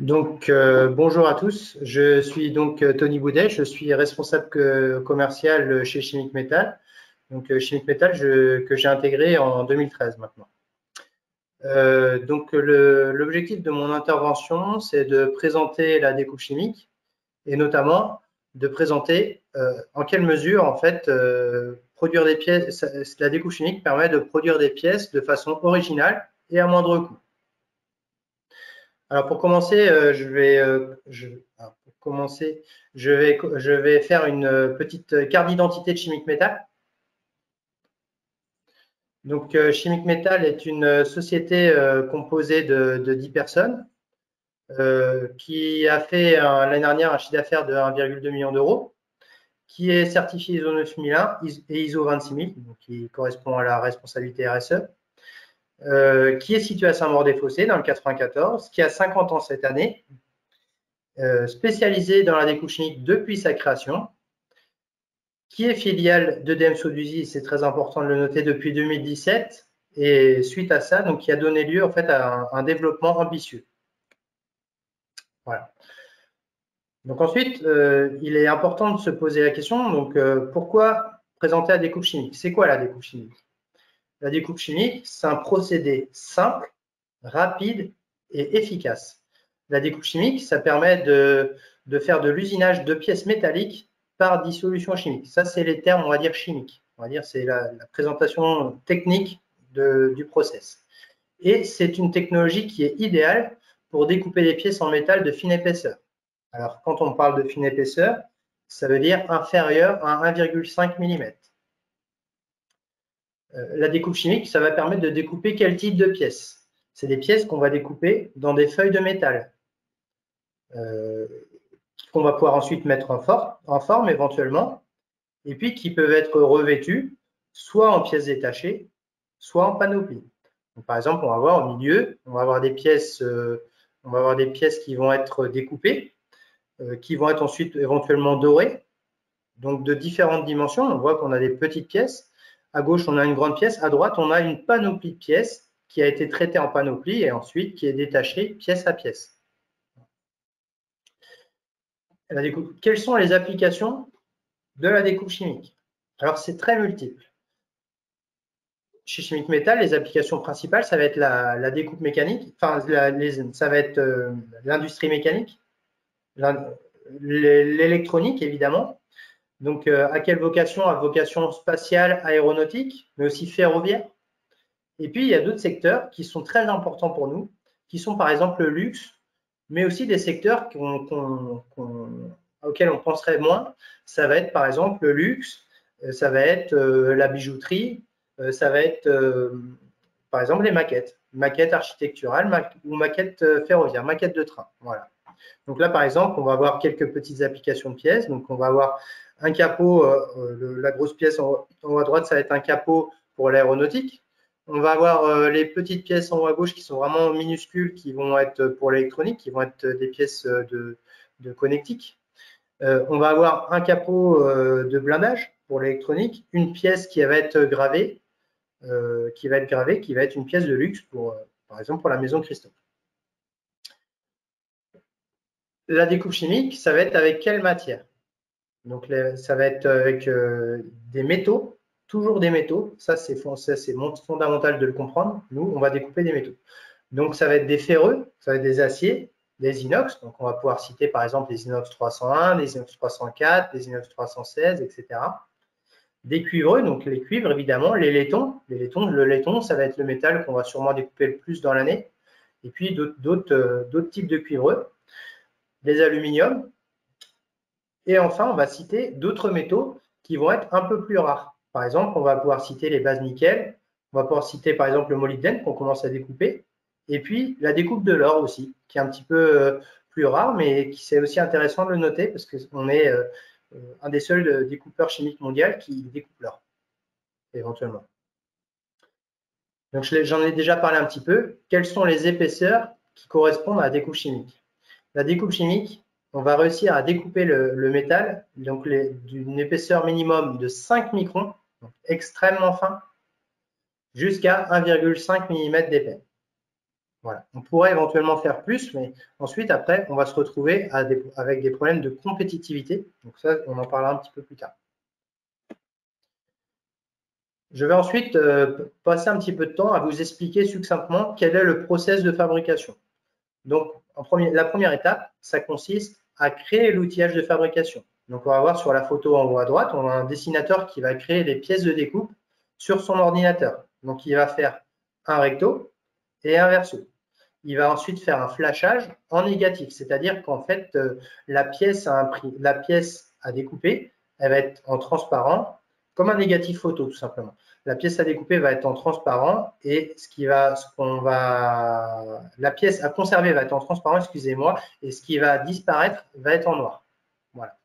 Donc, euh, bonjour à tous. Je suis donc euh, Tony Boudet. Je suis responsable commercial chez Chimique Metal. Donc, euh, Chimique Metal que j'ai intégré en 2013 maintenant. donc, l'objectif de mon intervention, c'est de présenter la découpe chimique et notamment de présenter en quelle mesure, en fait, produire des pièces, la découpe chimique permet de produire des pièces de façon originale et à moindre coût. Alors pour commencer, euh, je vais, euh, commencer, je vais, je vais faire une euh, petite carte d'identité de Chimique Metal. Donc Chimique Metal est une société composée de, de 10 personnes qui a fait l'année dernière un chiffre d'affaires de 1,2 million d'euros, qui est certifié ISO 9001 et ISO 26000, donc qui correspond à la responsabilité RSE. Euh, qui est situé à Saint-Maur-des-Fossés dans le 94, qui a 50 ans cette année, euh, spécialisé dans la découpe chimique depuis sa création, qui est filiale de DM c'est très important de le noter, depuis 2017, et suite à ça, donc, qui a donné lieu en fait à un, développement ambitieux. Voilà. Donc ensuite, euh, il est important de se poser la question, donc pourquoi présenter la découpe chimique C'est quoi la découpe chimique la découpe chimique, c'est un procédé simple, rapide et efficace. La découpe chimique, ça permet de, faire de l'usinage de pièces métalliques par dissolution chimique. Ça, c'est les termes, on va dire, chimiques. On va dire, c'est la, présentation technique du process. Et c'est une technologie qui est idéale pour découper des pièces en métal de fine épaisseur. Alors, quand on parle de fine épaisseur, ça veut dire inférieur à 1,5 mm. Euh, la découpe chimique, ça va permettre de découper quel type de pièces C'est des pièces qu'on va découper dans des feuilles de métal, euh, qu'on va pouvoir ensuite mettre en, forme éventuellement, et puis qui peuvent être revêtues soit en pièces détachées, soit en panoplie. par exemple, on va voir au milieu, avoir euh, on va avoir des pièces qui vont être découpées, qui vont être ensuite éventuellement dorées, donc de différentes dimensions. On voit qu'on a des petites pièces à gauche, on a une grande pièce. À droite, on a une panoplie de pièces qui a été traitée en panoplie et ensuite qui est détachée pièce à pièce. Quelles sont les applications de la découpe chimique? Alors, c'est très multiple. Chez Chimique Metal, les applications principales, ça va être la, découpe mécanique, enfin, ça va être euh, l'industrie mécanique, l'électronique, évidemment, donc, euh, à quelle vocation? À vocation spatiale, aéronautique, mais aussi ferroviaire. Et puis, il y a d'autres secteurs qui sont très importants pour nous, qui sont par exemple le luxe, mais aussi des secteurs auxquels on penserait moins. Ça va être par exemple le luxe, euh, ça va être euh, la bijouterie, ça va être par exemple les maquettes, maquettes architecturales ou maquettes ferroviaires, maquettes de train. Voilà. Donc là, par exemple, on va avoir quelques petites applications de pièces. Donc, on va avoir un capot, euh, euh, la grosse pièce en, haut à droite, ça va être un capot pour l'aéronautique. On va avoir euh, les petites pièces en haut à gauche qui sont vraiment minuscules, qui vont être pour l'électronique, qui vont être des pièces de, connectique. on va avoir un capot de blindage pour l'électronique, une pièce qui va être gravée, qui va être gravée, qui va être une pièce de luxe pour, par exemple, pour la maison Christophe. La découpe chimique, ça va être avec quelle matière? Donc, ça va être avec euh, des métaux, toujours des métaux. Ça, c'est fondamental de le comprendre. Nous, on va découper des métaux. Donc, ça va être des ferreux, ça va être des aciers, des inox. Donc, on va pouvoir citer par exemple les inox 301, les inox 304, les inox 316, etc. Des cuivreux, donc les cuivres évidemment, les laitons. Les laitons, le laiton, ça va être le métal qu'on va sûrement découper le plus dans l'année. Et puis d'autres euh, types de cuivreux. Les aluminiums, et enfin, on va citer d'autres métaux qui vont être un peu plus rares. Par exemple, on va pouvoir citer les bases nickel, on va pouvoir citer par exemple le molybdène qu'on commence à découper, et puis la découpe de l'or aussi, qui est un petit peu euh, plus rare, mais qui c'est aussi intéressant de le noter parce qu'on est euh, euh, un des seuls découpeurs chimiques mondiaux qui découpe l'or, éventuellement. Donc j'en ai déjà parlé un petit peu. Quelles sont les épaisseurs qui correspondent à la découpe chimique? La découpe chimique, on va réussir à découper le, métal d'une épaisseur minimum de 5 microns, extrêmement fin, jusqu'à 1,5 mm d'épais. Voilà. On pourrait éventuellement faire plus, mais ensuite, après, on va se retrouver avec des problèmes de compétitivité. Donc ça, on en parlera un petit peu plus tard. Je vais ensuite euh, passer un petit peu de temps à vous expliquer succinctement quel est le process de fabrication. Donc, la première étape, ça consiste à créer l'outillage de fabrication. Donc, on va voir sur la photo en haut à droite, on a un dessinateur qui va créer les pièces de découpe sur son ordinateur. Donc, il va faire un recto et un verso. Il va ensuite faire un flashage en négatif, c'est-à-dire qu'en fait, euh, la pièce à découper, elle va être en transparent, comme un négatif photo, tout simplement. La pièce à découper va être en transparent et ce qui va, ce qu'on va, la pièce à conserver va être en transparent, excusez-moi, et ce qui va disparaître va être en noir. Voilà.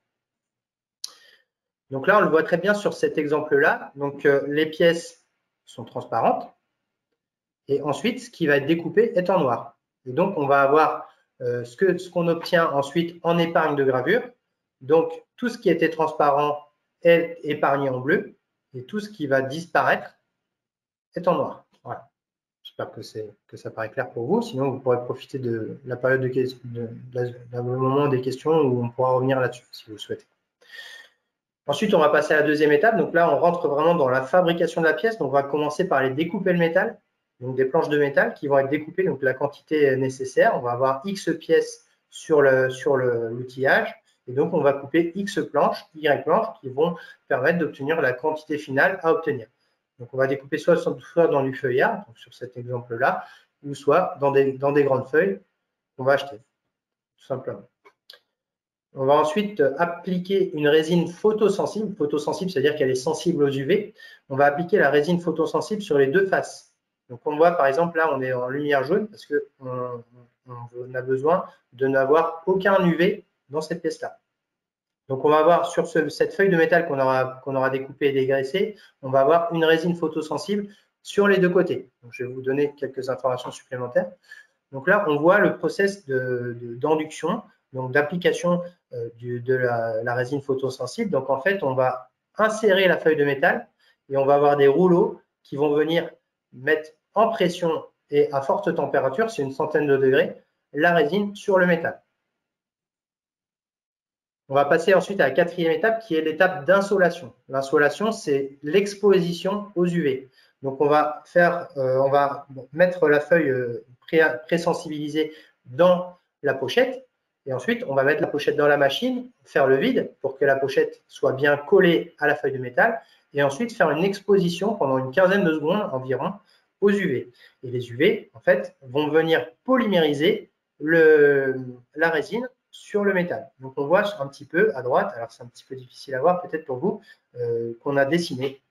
Donc là, on le voit très bien sur cet exemple-là. Donc euh, les pièces sont transparentes et ensuite, ce qui va être découpé est en noir. Et donc, on va avoir euh, ce qu'on ce qu'on obtient ensuite en épargne de gravure. Donc, tout ce qui était transparent est épargné en bleu et tout ce qui va disparaître est en noir. J'espère que, que ça paraît clair pour vous. Sinon, vous pourrez profiter de la période de, de, moment des questions où on pourra revenir là-dessus si vous le souhaitez. Ensuite, on va passer à la deuxième étape. Donc là, on rentre vraiment dans la fabrication de la pièce. Donc, on va commencer par aller découper le métal. Donc, des planches de métal qui vont être découpées, donc la quantité nécessaire. On va avoir X pièces sur l'outillage. Sur et donc, on va couper X planches, Y planches qui vont permettre d'obtenir la quantité finale à obtenir. Donc, on va découper soit, dans du feuillard, donc sur cet exemple-là, ou soit dans des, grandes feuilles qu'on va acheter, tout simplement. On va ensuite appliquer une résine photosensible. Photosensible, c'est-à-dire qu'elle est sensible aux UV. On va appliquer la résine photosensible sur les deux faces. Donc, on voit par exemple là, on est en lumière jaune parce qu'on on a besoin de n'avoir aucun UV dans cette pièce-là. Donc, on va avoir sur cette feuille de métal qu'on aura, découpée et dégraissée, on va avoir une résine photosensible sur les deux côtés. Je vais vous donner quelques informations supplémentaires. Donc là, on voit le process d'induction, donc d'application euh, de la, la, résine photosensible. Donc, en fait, on va insérer la feuille de métal et on va avoir des rouleaux qui vont venir mettre en pression et à forte température, c'est une centaine de degrés, la résine sur le métal. On va passer ensuite à la quatrième étape qui est l'étape d'insolation. L'insolation, c'est l'exposition aux UV. Donc, on va faire, euh, on va mettre la feuille euh, pré-sensibilisée dans la pochette et ensuite, on va mettre la pochette dans la machine, faire le vide pour que la pochette soit bien collée à la feuille de métal et ensuite faire une exposition pendant une quinzaine de secondes environ aux UV. Et les UV, en fait, vont venir polymériser la résine sur le métal. Donc on voit un petit peu à droite, alors c'est un petit peu difficile à voir peut-être pour vous, euh, qu'on a dessiné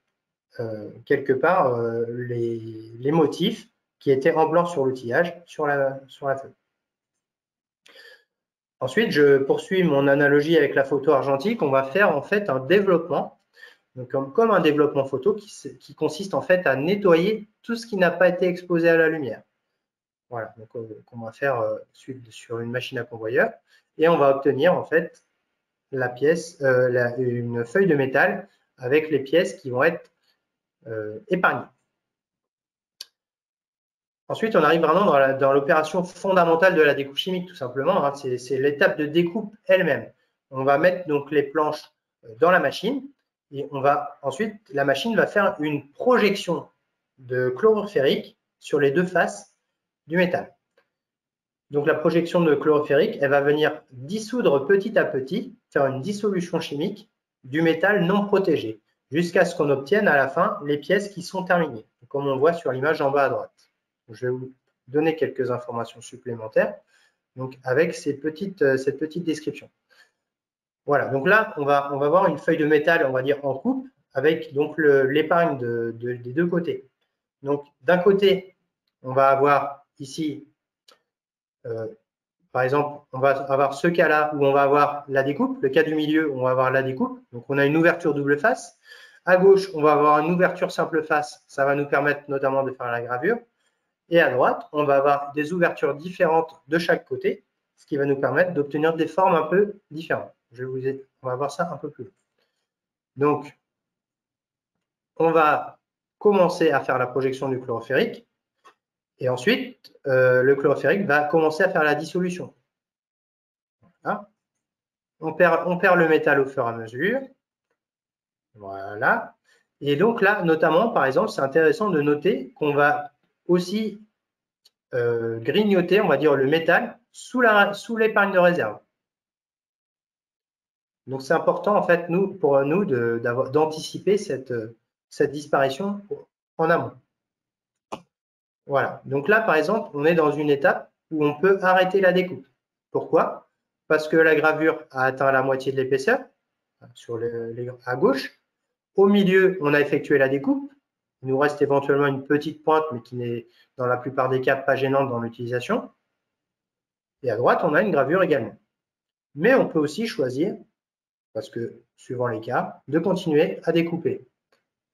euh, quelque part euh, les, motifs qui étaient en blanc sur l'outillage sur la, feuille. Ensuite, je poursuis mon analogie avec la photo argentique. On va faire en fait un développement, comme, un développement photo qui, consiste en fait à nettoyer tout ce qui n'a pas été exposé à la lumière. Voilà, donc on va faire sur une machine à convoyeur et on va obtenir en fait euh, une feuille de métal avec les pièces qui vont être euh, épargnées. Ensuite, on arrive vraiment dans l'opération fondamentale de la découpe chimique, tout simplement. Hein. C'est l'étape de découpe elle-même. On va mettre donc les planches euh, dans la machine et on va ensuite, la machine va faire une projection de chlorure ferrique sur les deux faces du métal. Donc la projection de chlorophérique, elle va venir dissoudre petit à petit, faire une dissolution chimique du métal non protégé, jusqu'à ce qu'on obtienne à la fin les pièces qui sont terminées, comme on voit sur l'image en bas à droite. Je vais vous donner quelques informations supplémentaires donc avec euh, cette petite description. Voilà, donc là, on va, voir une feuille de métal, on va dire en coupe, avec donc l'épargne des deux côtés. Donc d'un côté, on va avoir ici par exemple, on va avoir ce cas-là où on va avoir la découpe, le cas du milieu on va avoir la découpe. Donc, on a une ouverture double face. À gauche, on va avoir une ouverture simple face. Ça va nous permettre notamment de faire la gravure. Et à droite, on va avoir des ouvertures différentes de chaque côté, ce qui va nous permettre d'obtenir des formes un peu différentes. On va voir ça un peu plus. Donc, on va commencer à faire la projection du chlorophérique. Et ensuite, euh, le chlorophérique va commencer à faire la dissolution. On, perd, on perd le métal au fur et à mesure. Voilà. Et donc là, notamment, par exemple, c'est intéressant de noter qu'on va aussi euh, grignoter, on va dire, le métal sous l'épargne de réserve. Donc c'est important, en fait, pour nous, d'anticiper cette disparition en amont. Voilà. Donc là, par exemple, on est dans une étape où on peut arrêter la découpe. Pourquoi? Parce que la gravure a atteint la moitié de l'épaisseur, sur à gauche. Au milieu, on a effectué la découpe. Il nous reste éventuellement une petite pointe, mais qui n'est dans la plupart des cas pas gênante dans l'utilisation. Et à droite, on a une gravure également. Mais on peut aussi choisir, parce que suivant les cas, de continuer à découper.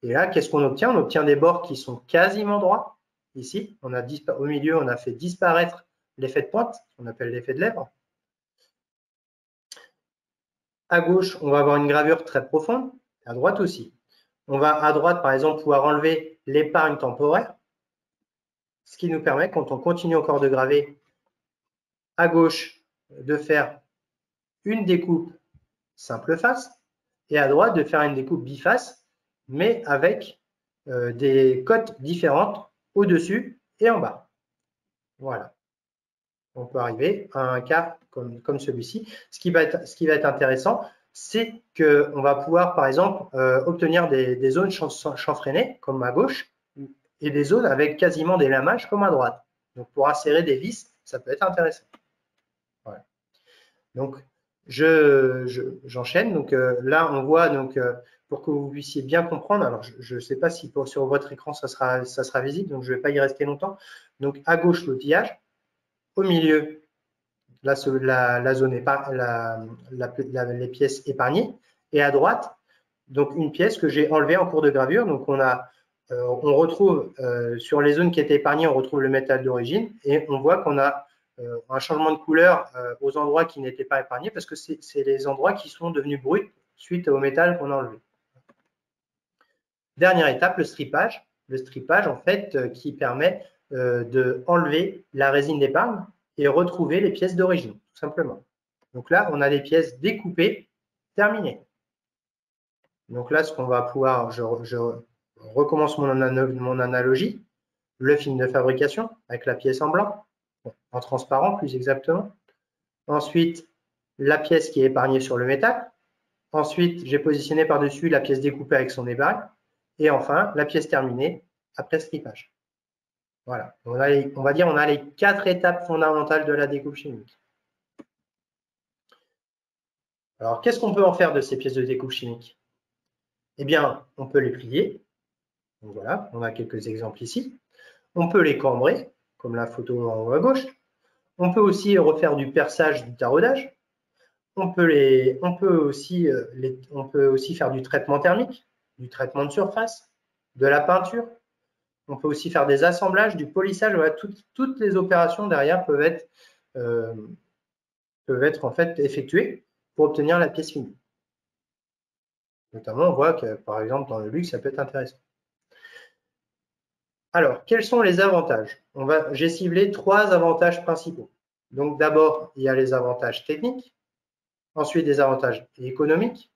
Et là, qu'est-ce qu'on obtient? On obtient des bords qui sont quasiment droits. Ici, au milieu, on a fait disparaître l'effet de pointe, on appelle l'effet de lèvre. À gauche, on va avoir une gravure très profonde, à droite aussi. On va à droite, par exemple, pouvoir enlever l'épargne temporaire, ce qui nous permet, quand on continue encore de graver, à gauche, de faire une découpe simple face, et à droite, de faire une découpe biface, mais avec euh, des cotes différentes au-dessus et en bas. Voilà. On peut arriver à un cas comme, celui-ci. Ce, qui va être, intéressant, c'est qu'on va pouvoir, par exemple, euh, obtenir des, zones chanfreinées, comme à gauche, et des zones avec quasiment des lamages, comme à droite. Donc, pour insérer des vis, ça peut être intéressant. Donc, j'enchaîne. Je, donc, euh, là, on voit donc pour que vous puissiez bien comprendre. Alors, je ne sais pas si sur votre écran, ça sera, visible, donc je ne vais pas y rester longtemps. Donc, à gauche, l'outillage. Au milieu, la, zone les pièces épargnées. Et à droite, donc une pièce que j'ai enlevée en cours de gravure. Donc, on, a, euh, on retrouve euh, sur les zones qui étaient épargnées, on retrouve le métal d'origine et on voit qu'on a euh, un changement de couleur aux endroits qui n'étaient pas épargnés parce que c'est les endroits qui sont devenus bruts suite au métal qu'on a enlevé. Dernière étape, le strippage. Le strippage, en fait, euh, qui permet euh, de enlever la résine d'épargne et retrouver les pièces d'origine, tout simplement. Donc là, on a des pièces découpées, terminées. Donc là, ce qu'on va pouvoir, je, recommence mon, analogie, le film de fabrication avec la pièce en blanc, en transparent plus exactement. Ensuite, la pièce qui est épargnée sur le métal. Ensuite, j'ai positionné par-dessus la pièce découpée avec son épargne. Et enfin, la pièce terminée après strippage. Voilà, on, va dire on a les quatre étapes fondamentales de la découpe chimique. Alors, qu'est-ce qu'on peut en faire de ces pièces de découpe chimique? Eh bien, on peut les plier. Voilà, on a quelques exemples ici. On peut les cambrer, comme la photo en haut à gauche. On peut aussi refaire du perçage, du taraudage. On peut, euh, on peut aussi faire du traitement thermique du traitement de surface, de la peinture. On peut aussi faire des assemblages, du polissage. toutes, les opérations derrière peuvent être, euh, effectuées pour obtenir la pièce finie. Notamment, on voit que par exemple dans le luxe, ça peut être intéressant. Alors, quels sont les avantages? J'ai ciblé trois avantages principaux. Donc d'abord, il y a les avantages techniques, ensuite des avantages économiques,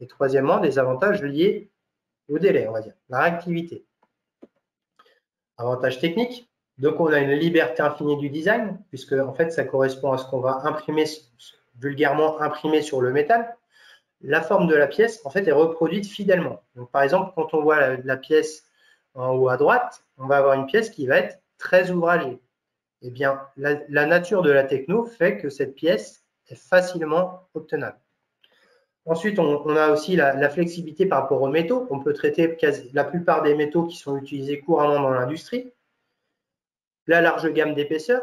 et troisièmement, des avantages liés au délai, on va dire, la réactivité. Avantage technique, donc on a une liberté infinie du design, puisque en fait ça correspond à ce qu'on va imprimer, vulgairement imprimer sur le métal. La forme de la pièce, en fait, est reproduite fidèlement. Donc par exemple, quand on voit la, pièce en haut à droite, on va avoir une pièce qui va être très ouvragée. Eh bien, la nature de la techno fait que cette pièce est facilement obtenable. Ensuite, on, a aussi la, flexibilité par rapport aux métaux. On peut traiter la plupart des métaux qui sont utilisés couramment dans l'industrie. La large gamme d'épaisseur.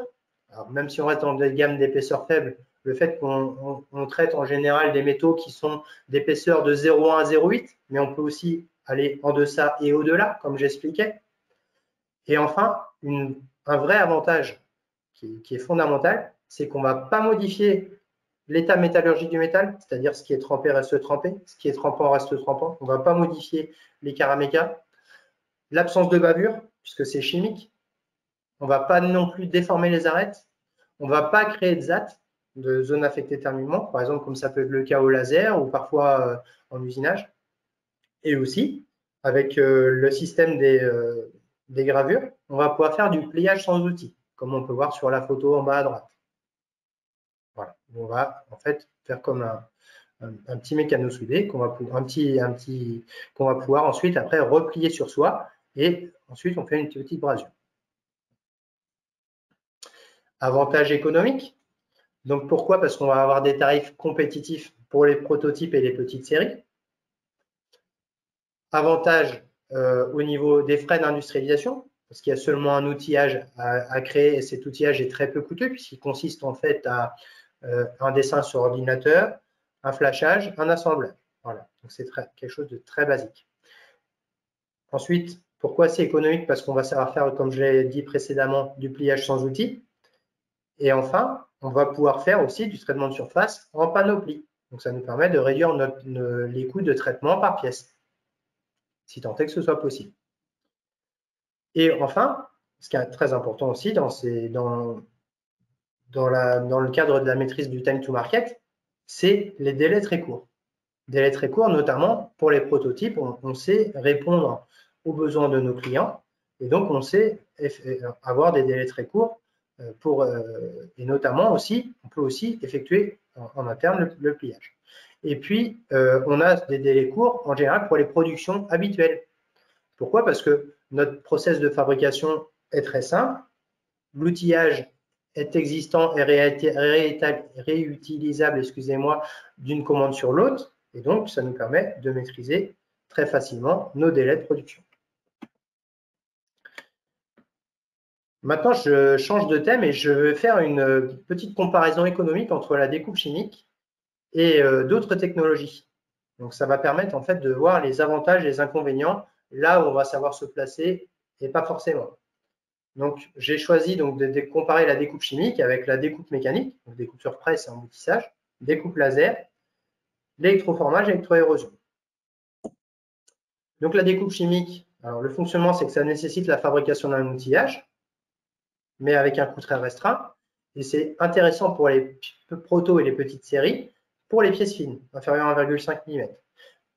Même si on reste dans des gammes d'épaisseur faible, le fait qu'on traite en général des métaux qui sont d'épaisseur de 0,1 à 0,8, mais on peut aussi aller en deçà et au-delà, comme j'expliquais. Et enfin, un vrai avantage qui, qui est fondamental, c'est qu'on ne va pas modifier l'état métallurgique du métal, c'est-à-dire ce qui est trempé reste trempé, ce qui est trempant reste trempant. On ne va pas modifier les caramécas. L'absence de bavure, puisque c'est chimique. On ne va pas non plus déformer les arêtes. On ne va pas créer de ZAT, de zones affectées thermiquement, par exemple comme ça peut être le cas au laser ou parfois euh, en usinage. Et aussi, avec euh, le système des, euh, des gravures, on va pouvoir faire du pliage sans outils, comme on peut voir sur la photo en bas à droite. On va en fait faire comme un, petit mécano soudé qu'on va, un petit, un petit, va pouvoir ensuite après replier sur soi et ensuite on fait une petite brasure. Avantage économique. Donc pourquoi? Parce qu'on va avoir des tarifs compétitifs pour les prototypes et les petites séries. Avantage euh, au niveau des frais d'industrialisation, parce qu'il y a seulement un outillage à, créer et cet outillage est très peu coûteux puisqu'il consiste en fait à euh, un dessin sur ordinateur, un flashage, un assemblage. Voilà, donc c'est quelque chose de très basique. Ensuite, pourquoi c'est économique? Parce qu'on va savoir faire, comme je l'ai dit précédemment, du pliage sans outils. Et enfin, on va pouvoir faire aussi du traitement de surface en panoplie. Donc ça nous permet de réduire les coûts de traitement par pièce, si tant est que ce soit possible. Et enfin, ce qui est très important aussi dans, dans le cadre de la maîtrise du time to market, c'est les délais très courts. Délais très courts, notamment pour les prototypes, on, sait répondre aux besoins de nos clients et donc on sait avoir des délais très courts euh, euh, et notamment aussi, on peut aussi effectuer en, interne le, pliage. Et puis, euh, on a des délais courts en général pour les productions habituelles. Pourquoi? Parce que notre process de fabrication est très simple. L'outillage est existant et réutilisable excusez-moi, d'une commande sur l'autre. Et donc, ça nous permet de maîtriser très facilement nos délais de production. Maintenant, je change de thème et je vais faire une petite comparaison économique entre la découpe chimique et euh, d'autres technologies. Donc, ça va permettre en fait de voir les avantages et les inconvénients là où on va savoir se placer et pas forcément. Donc, j'ai choisi donc, de, comparer la découpe chimique avec la découpe mécanique, donc découpe sur presse et emboutissage, découpe laser, l'électroformage et l'électroérosion. Donc, la découpe chimique, le fonctionnement, c'est que ça nécessite la fabrication d'un outillage, mais avec un coût très restreint. Et c'est intéressant pour les protos et les petites séries, pour les pièces fines, inférieures à 1,5 mm.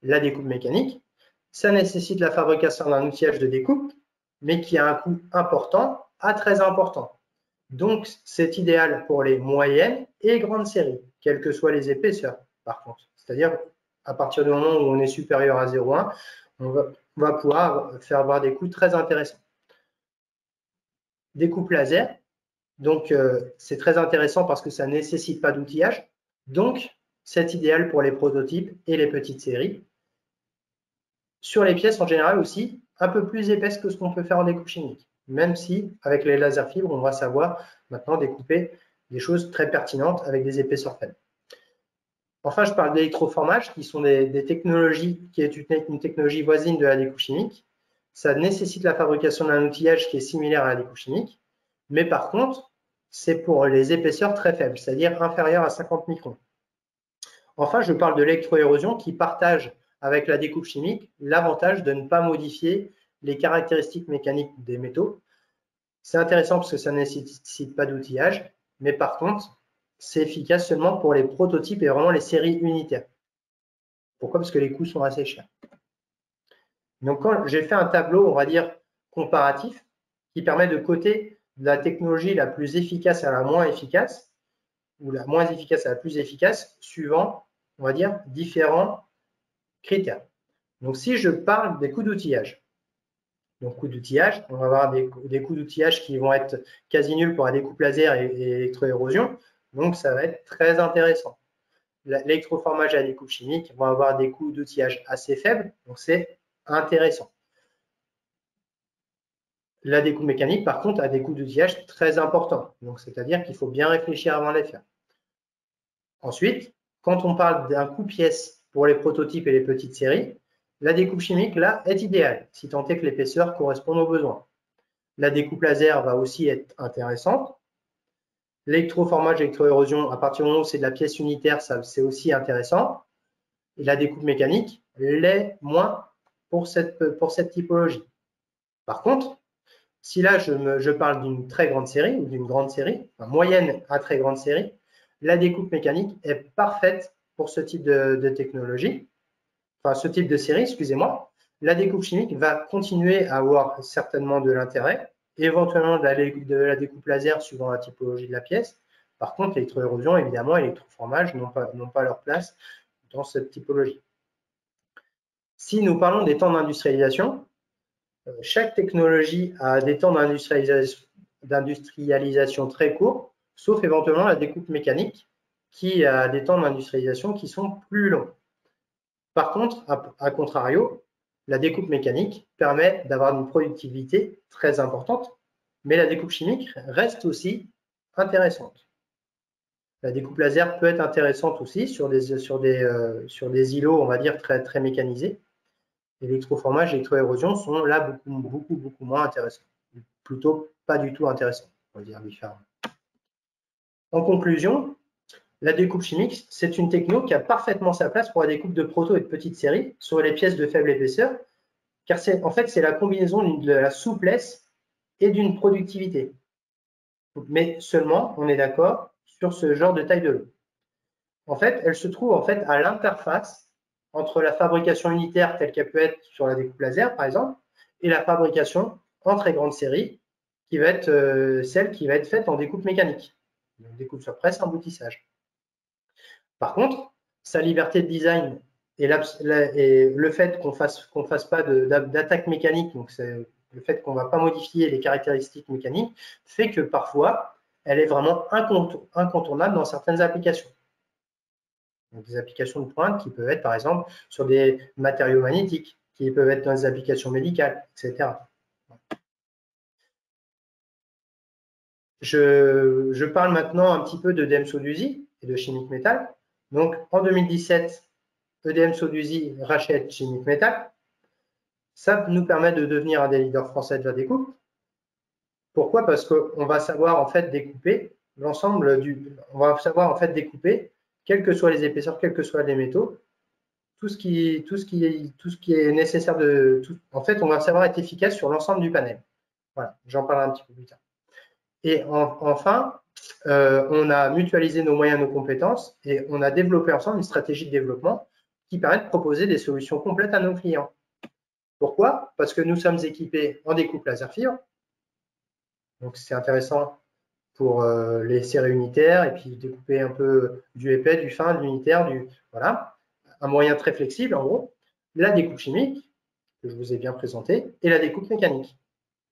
La découpe mécanique, ça nécessite la fabrication d'un outillage de découpe, mais qui a un coût important à très important. Donc, c'est idéal pour les moyennes et grandes séries, quelles que soient les épaisseurs, par contre. C'est-à-dire, à partir du moment où on est supérieur à 0,1, on va, pouvoir faire avoir des coûts très intéressants. Des coupes laser, donc euh, c'est très intéressant parce que ça ne nécessite pas d'outillage. Donc, c'est idéal pour les prototypes et les petites séries. Sur les pièces en général aussi, un peu plus épaisse que ce qu'on peut faire en découpe chimique. Même si, avec les laser fibres, on va savoir maintenant découper des choses très pertinentes avec des épaisseurs faibles. Enfin, je parle d'électroformage, qui sont des, technologies, qui est une, technologie voisine de la découpe chimique. Ça nécessite la fabrication d'un outillage qui est similaire à la découpe chimique, mais par contre, c'est pour les épaisseurs très faibles, c'est-à-dire inférieures à 50 microns. Enfin, je parle de l'électroérosion qui partage avec la découpe chimique l'avantage de ne pas modifier les caractéristiques mécaniques des métaux. C'est intéressant parce que ça ne nécessite pas d'outillage, mais par contre, c'est efficace seulement pour les prototypes et vraiment les séries unitaires. Pourquoi? Parce que les coûts sont assez chers. Donc, quand j'ai fait un tableau, on va dire, comparatif, qui permet de coter la technologie la plus efficace à la moins efficace, ou la moins efficace à la plus efficace, suivant, on va dire, différents critères. Donc, si je parle des coûts d'outillage, donc coûts d'outillage, on va avoir des, coûts d'outillage qui vont être quasi nuls pour la découpe laser et, électroérosion, donc ça va être très intéressant. L'électroformage et la découpe chimique vont avoir des coûts d'outillage assez faibles, donc c'est intéressant. La découpe mécanique, par contre, a des coûts d'outillage très importants, donc c'est-à-dire qu'il faut bien réfléchir avant de les faire. Ensuite, quand on parle d'un coût pièce pour les prototypes et les petites séries, la découpe chimique, là, est idéale, si tant est que l'épaisseur corresponde aux besoins. La découpe laser va aussi être intéressante. L'électroformage, électroérosion, à partir du moment où c'est de la pièce unitaire, c'est aussi intéressant. La découpe mécanique l'est moins pour cette, pour cette typologie. Par contre, Si là, je, parle d'une très grande série ou d'une grande série, moyenne à très grande série, la découpe mécanique est parfaite pour ce type de, technologie, enfin ce type de série, excusez-moi. La découpe chimique va continuer à avoir certainement de l'intérêt, éventuellement de la, découpe laser suivant la typologie de la pièce. Par contre, l'électroérosion, évidemment, et l'électroformage n'ont pas, leur place dans cette typologie. Si nous parlons des temps d'industrialisation, euh, chaque technologie a des temps d'industrialisation très courts, sauf éventuellement la découpe mécanique, qui a des temps d'industrialisation qui sont plus longs. Par contre, à, contrario, la découpe mécanique permet d'avoir une productivité très importante, mais la découpe chimique reste aussi intéressante. La découpe laser peut être intéressante aussi sur des, sur des, euh, sur des îlots, on va dire, très, très mécanisés, L'électroformage et l'électroérosion sont là beaucoup, beaucoup, beaucoup moins intéressants. Plutôt pas du tout intéressants, on va dire différents. En conclusion, la découpe chimique, c'est une techno qui a parfaitement sa place pour la découpe de proto et de petites séries sur les pièces de faible épaisseur, car en fait, c'est la combinaison de la souplesse et d'une productivité. Mais seulement, on est d'accord, sur ce genre de taille de lot. En fait, elle se trouve en fait à l'interface entre la fabrication unitaire telle qu'elle peut être sur la découpe laser, par exemple, et la fabrication en très grande série, qui va être euh, celle qui va être faite en découpe mécanique, donc découpe sur presse, emboutissage. Par contre, sa liberté de design et, le fait qu'on fasse fasse pas d'attaque mécanique, donc le fait qu'on ne va pas modifier les caractéristiques mécaniques, fait que parfois, elle est vraiment incontournable dans certaines applications des applications de pointe qui peuvent être par exemple sur des matériaux magnétiques, qui peuvent être dans des applications médicales, etc. Je, parle maintenant un petit peu de DM Soduzi et de Chimique Métal. Donc en 2017, EDM Soduzi rachète Chimique Métal. Ça nous permet de devenir un des leaders français de la découpe. Pourquoi? Parce qu'on va savoir en fait découper l'ensemble du, on va savoir en fait découper quelles que soient les épaisseurs, quels que soient les métaux, tout ce qui est nécessaire de. en fait, on va savoir être efficace sur l'ensemble du panel. Voilà, j'en parlerai un petit peu plus tard. Et enfin, euh, on a mutualisé nos moyens, nos compétences et on a développé ensemble une stratégie de développement qui permet de proposer des solutions complètes à nos clients. Pourquoi? Parce que nous sommes équipés en découpe laser fibre. Donc, c'est intéressant pour euh, les séries unitaires et puis découper un peu du épais, du fin, de l'unitaire, du voilà, un moyen très flexible en gros. La découpe chimique que je vous ai bien présenté et la découpe mécanique.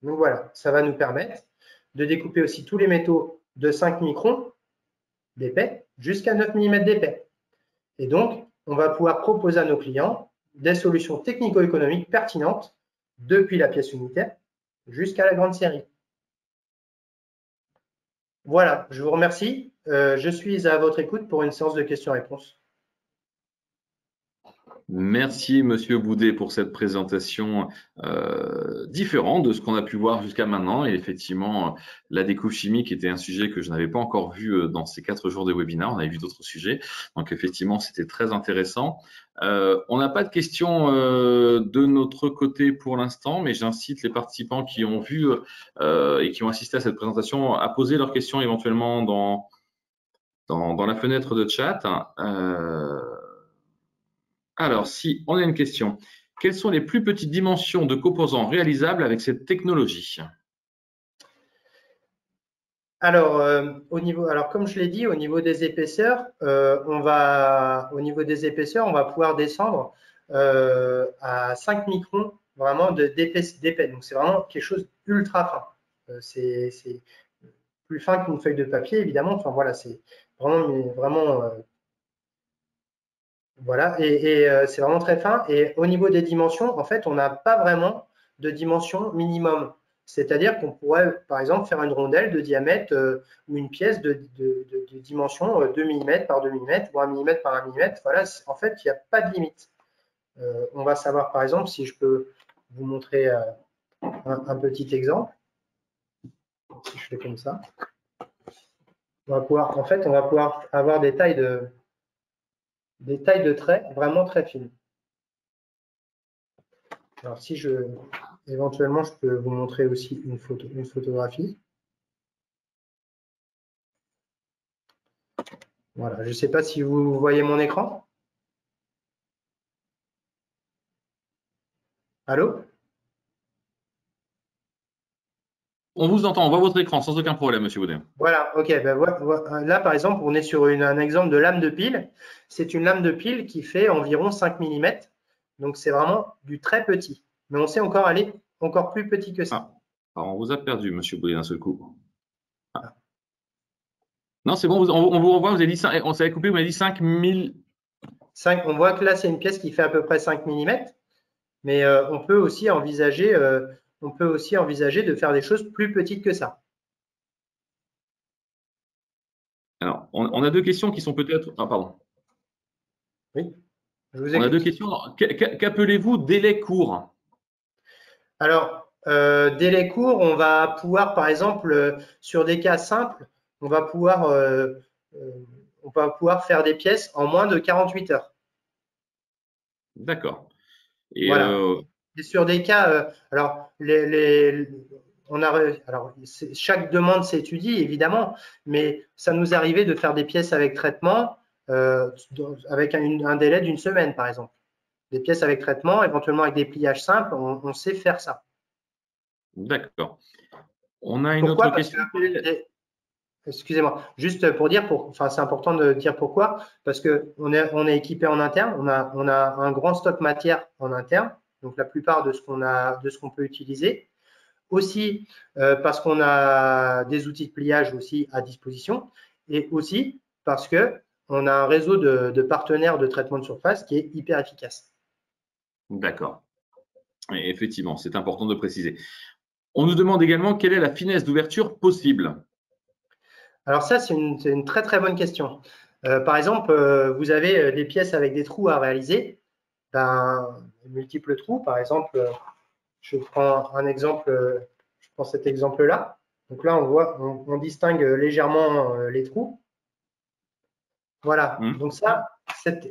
Donc voilà, ça va nous permettre de découper aussi tous les métaux de 5 microns d'épais jusqu'à 9 mm d'épais. Et donc, on va pouvoir proposer à nos clients des solutions technico-économiques pertinentes depuis la pièce unitaire jusqu'à la grande série. Voilà, je vous remercie. Euh, je suis à votre écoute pour une séance de questions-réponses. Merci, Monsieur Boudet, pour cette présentation euh, différente de ce qu'on a pu voir jusqu'à maintenant. Et effectivement, la découpe chimique était un sujet que je n'avais pas encore vu euh, dans ces quatre jours de webinaire. On avait vu d'autres sujets. Donc, effectivement, c'était très intéressant. Euh, on n'a pas de questions de notre côté pour l'instant, mais j'incite les participants qui ont vu et qui ont assisté à cette présentation à poser leurs questions éventuellement dans, dans, dans la fenêtre de chat. Alors, si on a une question, quelles sont les plus petites dimensions de composants réalisables avec cette technologie? Alors, euh, alors, comme je l'ai dit, au niveau des épaisseurs, euh, on va, au niveau des épaisseurs, on va pouvoir descendre euh, à 5 microns vraiment d'épais. Donc, c'est vraiment quelque chose d'ultra fin. c'est plus fin qu'une feuille de papier, évidemment. Enfin, voilà, c'est vraiment, vraiment voilà, et, euh, c'est vraiment très fin. Et au niveau des dimensions, en fait, on n'a pas vraiment de dimension minimum. C'est-à-dire qu'on pourrait, par exemple, faire une rondelle de diamètre euh, ou une pièce de, dimension 2 euh, mm par 2 mm ou 1 mm par 1 mm. Voilà, en fait, il n'y a pas de limite. on va savoir, par exemple, si je peux vous montrer un, petit exemple. Si je fais comme ça. On va pouvoir, en fait, on va pouvoir avoir des tailles de, des tailles de traits vraiment très fines. Alors si je, éventuellement, je peux vous montrer aussi une, photo, une photographie. Voilà, je ne sais pas si vous voyez mon écran. Allô? On vous entend, on voit votre écran sans aucun problème, Monsieur Baudet. Voilà, ok. Ben, là, par exemple, on est sur un exemple de lame de pile. C'est une lame de pile qui fait environ 5 mm. Donc, c'est vraiment du très petit. Mais on sait encore aller encore plus petit que ça. Ah. Alors, on vous a perdu, Monsieur Baudet, d'un seul coup. Ah. Non, c'est bon, on, vous revoit, vous avez dit, on s'est coupé, vous m'avez dit 5 5, on voit que là, c'est une pièce qui fait à peu près 5 mm. Mais euh, on peut aussi envisager euh, on peut aussi envisager de faire des choses plus petites que ça. Alors, on, a deux questions qui sont peut-être. Ah, pardon. Oui. Je vous on a deux questions. Qu'appelez-vous délai court? Alors, euh, délai court, on va pouvoir, par exemple, euh, sur des cas simples, on va pouvoir, euh, on va pouvoir faire des pièces en moins de 48 heures. D'accord. Et voilà. Sur des cas, euh, alors, les, on a, alors chaque demande s'étudie évidemment, mais ça nous arrivait de faire des pièces avec traitement euh, avec un, délai d'une semaine par exemple. Des pièces avec traitement, éventuellement avec des pliages simples, on, sait faire ça. D'accord. On a une autre question. Excusez-moi, juste pour dire, pour, enfin c'est important de dire pourquoi, parce qu'on est, on est équipé en interne, on a, on a un grand stock matière en interne, donc la plupart de ce qu'on a, de ce qu'on peut utiliser. Aussi euh, parce qu'on a des outils de pliage aussi à disposition, et aussi parce que on a un réseau de, partenaires de traitement de surface qui est hyper efficace. D'accord. effectivement, c'est important de préciser. On nous demande également quelle est la finesse d'ouverture possible. Alors ça, c'est une, très très bonne question. Euh, par exemple, euh, vous avez des pièces avec des trous à réaliser d'un multiple trous. Par exemple, je prends un exemple, je prends cet exemple-là. Donc là, on voit, on, distingue légèrement euh, les trous. Voilà. Mmh. Donc ça,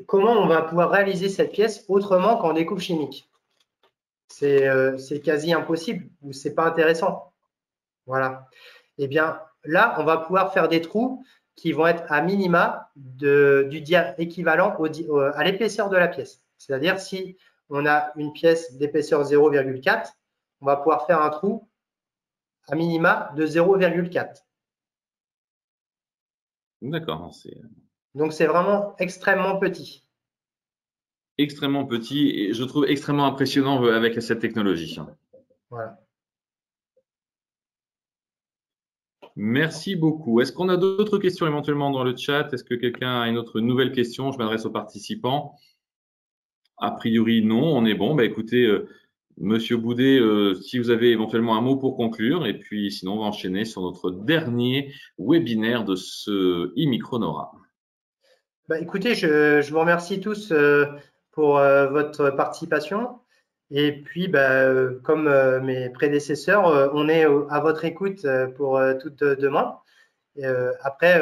comment on va pouvoir réaliser cette pièce autrement qu'en découpe chimique? Euh, C'est quasi impossible ou c'est pas intéressant. Voilà. Eh bien, là, on va pouvoir faire des trous qui vont être à minima de, du diamètre équivalent à l'épaisseur de la pièce. C'est-à-dire, si on a une pièce d'épaisseur 0,4, on va pouvoir faire un trou à minima de 0,4. D'accord. Donc, c'est vraiment extrêmement petit. Extrêmement petit et je trouve extrêmement impressionnant avec cette technologie. Voilà. Merci beaucoup. Est-ce qu'on a d'autres questions éventuellement dans le chat? Est-ce que quelqu'un a une autre nouvelle question? Je m'adresse aux participants. A priori, non, on est bon. Bah, écoutez, euh, Monsieur Boudet, euh, si vous avez éventuellement un mot pour conclure, et puis sinon, on va enchaîner sur notre dernier webinaire de ce e-micronora. Bah, écoutez, je, vous remercie tous euh, pour votre participation. Et puis, bah, comme mes prédécesseurs, on est à votre écoute pour toute demande. après,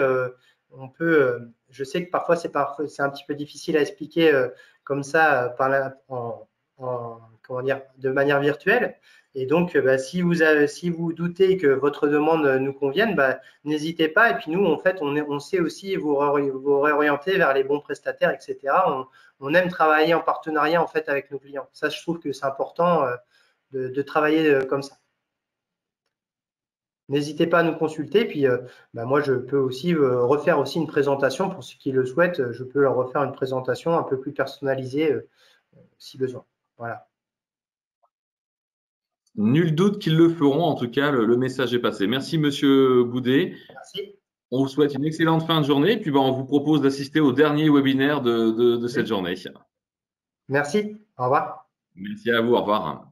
on peut, je sais que parfois c'est un petit peu difficile à expliquer comme ça par en, comment dire, de manière virtuelle. Et donc, bah, si, vous avez, si vous doutez que votre demande nous convienne, bah, n'hésitez pas. Et puis nous, en fait, on, sait aussi vous, vous, réorienter vers les bons prestataires, etc. On, aime travailler en partenariat en fait avec nos clients. Ça, je trouve que c'est important euh, de, travailler euh, comme ça. N'hésitez pas à nous consulter. Puis, euh, bah, moi, je peux aussi refaire aussi une présentation pour ceux qui le souhaitent. Je peux leur refaire une présentation un peu plus personnalisée si besoin. Voilà. Nul doute qu'ils le feront. En tout cas, le, message est passé. Merci, Monsieur Boudet. Merci. On vous souhaite une excellente fin de journée. Puis, ben, on vous propose d'assister au dernier webinaire de, de cette journée. Merci. Au revoir. Merci à vous. Au revoir.